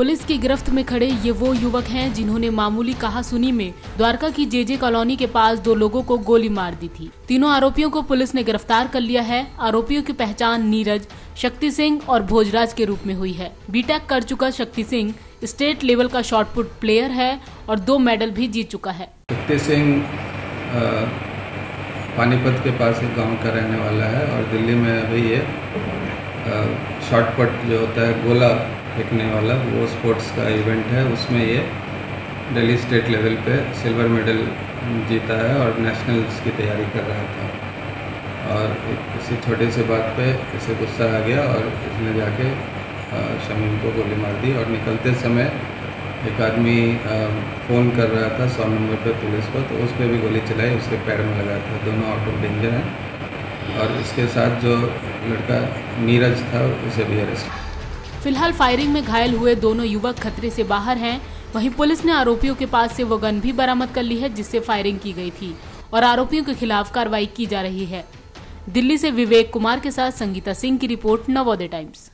Police की गिरफ्त में खड़े ये वो युवक हैं जिन्होंने मामूली कहा सुनी में द्वारका की जेजे कॉलोनी के पास दो लोगों को गोली मार दी थी। तीनों आरोपियों को पुलिस ने गिरफ़्तार कर लिया है। आरोपियों की पहचान नीरज, शक्ति सिंह और भोजराज के रूप में हुई है। बीटेक कर चुका शक्ति सिंह स्टेट लेवल का शॉर्टपुट प्लेयर है और दो मेडल भी जीत चुका है। शक्ति सिंह पानीपत के पास एक गाँव का रहने वाला है और दिल्ली में अभी ये शॉटपट जो होता है, गोला फेंकने वाला, वो स्पोर्ट्स का इवेंट है। उसमें ये दिल्ली स्टेट लेवल पे सिल्वर मेडल जीता है और नेशनल्स की तैयारी कर रहा था। और किसी छोटे से बात पे इसे गुस्सा आ गया और इसने जाके शमीम को गोली मार दी और निकलते समय एक आदमी फ़ोन कर रहा था, सौ नंबर पे पुलिस को तो उस पर भी गोली चलाई, उसके पैर में लगा था। दोनों आउट ऑफ़ डेंजर हैं। और इसके साथ जो लड़का नीरज था, उसे भी अरेस्ट फ़िलहाल फायरिंग में घायल हुए दोनों युवक खतरे से बाहर हैं। वहीं पुलिस ने आरोपियों के पास से वो गन भी बरामद कर ली है, जिससे फायरिंग की गई थी और आरोपियों के खिलाफ कार्रवाई की जा रही है। दिल्ली से विवेक कुमार के साथ संगीता सिंह की रिपोर्ट, नवोदय टाइम्स।